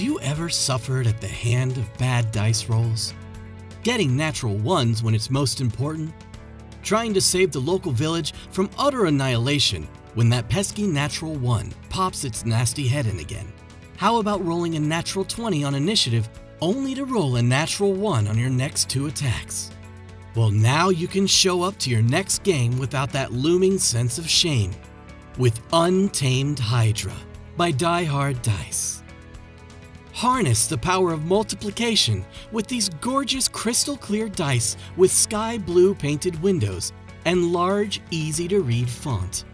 Have you ever suffered at the hand of bad dice rolls? Getting natural ones when it's most important? Trying to save the local village from utter annihilation when that pesky natural one pops its nasty head in again? How about rolling a natural 20 on initiative only to roll a natural 1 on your next two attacks? Well, now you can show up to your next game without that looming sense of shame with Untamed Hydra by Die Hard Dice. Harness the power of multiplication with these gorgeous crystal clear dice with sky blue painted windows and large, easy to read font.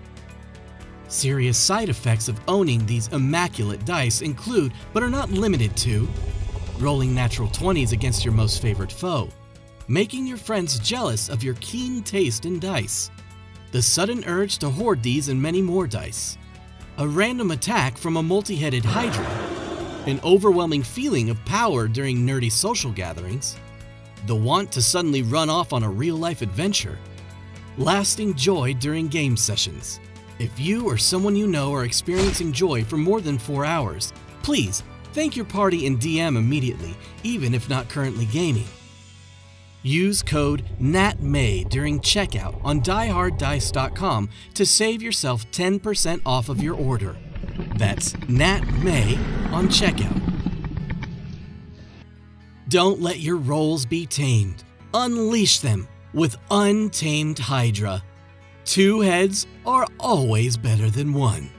Serious side effects of owning these immaculate dice include, but are not limited to, rolling natural 20s against your most favorite foe, making your friends jealous of your keen taste in dice, the sudden urge to hoard these and many more dice, a random attack from a multi-headed Hydra, an overwhelming feeling of power during nerdy social gatherings, the want to suddenly run off on a real-life adventure, lasting joy during game sessions. If you or someone you know are experiencing joy for more than 4 hours, please thank your party in DM immediately, even if not currently gaming. Use code NATMAY during checkout on dieharddice.com to save yourself 10% off of your order. That's NATMAY on checkout. Don't let your rolls be tamed. Unleash them with Untamed Hydra. Two heads are always better than one.